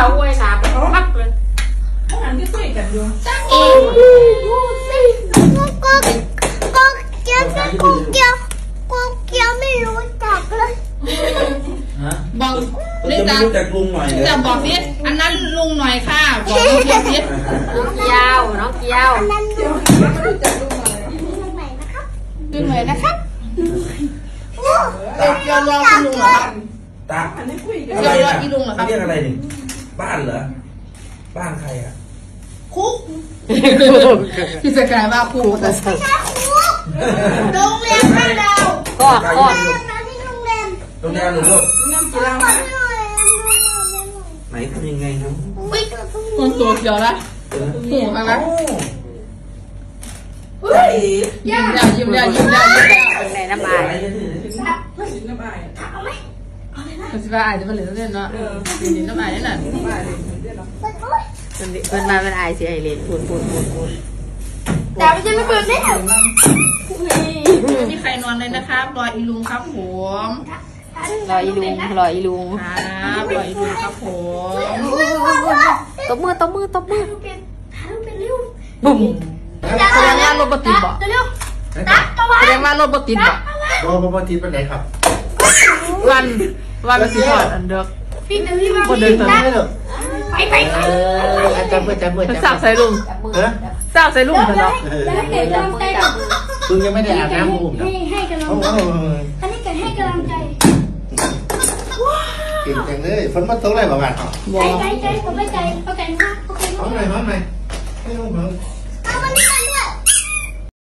าอวยหนาไปพักเลยเขาหันที่คุยกันอยู่เองก็ก็ก็เกียวก็เกียวก็เกียวไม่รู้จักเลยฮะบอกผมนี่จะไม่จะรู้จักลุงหน่อยเลยจะบอกนิดอันนั้นลุงหน่อยค่ะบอกลุงเพียงนิดน้องเกียวน้องเกียวนั่นเดี๋ยวไม่รู้จักลุงอะไรทำไมนะครับลุงหน่อยนะครับโอ้เดี๋ยวเดี๋ยวรอคุณลุงเหรอครับตาหันที่คุยกันเดี๋ยวรออีลุงเหรอครับเรียกอะไรนี่ บ้านเหรอ บ้านใครอะ คุกพี่สกายว่าคุกใช่ครูโรงเรียนให้เราก็ก็มาที่โรงเรียนตรงนี้หนูลูกนั่งกีฬาขอหน่อยไหนทำยังไงครับวิ่งคนตัวเดียวละเออหูอะไรโอ้เฮ้ยยิ้มแล้วยิ้มแล้วยิ้มแล้วยิ้มแล้วเป็นไงน้ำอะอายไรกันนี่สินน้ำอายเอาไห มันจะว่าอาจจะมาเหลือเล่นเนาะดีนี่น้ำอายนี่น่ะน้ำอายเลยเดี๋ยวเราเปิดโอ้ยเพิ่นเพิ่นมาเป็นอายเสียไอเลนพูนพูนพูนพูนแต่ไม่ใช่ไม่เปิดแน่ไม่มีใครนอนเลยนะครับรออีลุงครับผมรออีลุงรออีลุงครับรออีลุงครับผมตบมือตบมือตบมือบุ้มแสดงว่ารถบติดบ่เร็วตัดตัวแสดงว่ารถบติดบ่โอ้พ่อพ่อทิพย์ไปไหนครับวัน วันสิทอดอันเด็กพี่เดี๋ยวพี่มาคนเดินตัวนี้เลยไปไปไปเอออาจารย์เพื่อนอาจารย์เพื่อนมันสาวใส่ลุงเออสาวใส่ลุงเถอะเนาะแล้วให้กำลังใจกับลุงยังไม่ได้อาบน้ำผมนะให้ให้กำลังโอ้ใจโหอันนี้ก็ให้กำลังใจเก่งจังเลยฝนมาตกอะไรบ้างอะบอใจใจใจผมไม่ใจเข้าใจมากเข้าใจหอมมากหน่อยหอมหน่อยให้ลุงหอม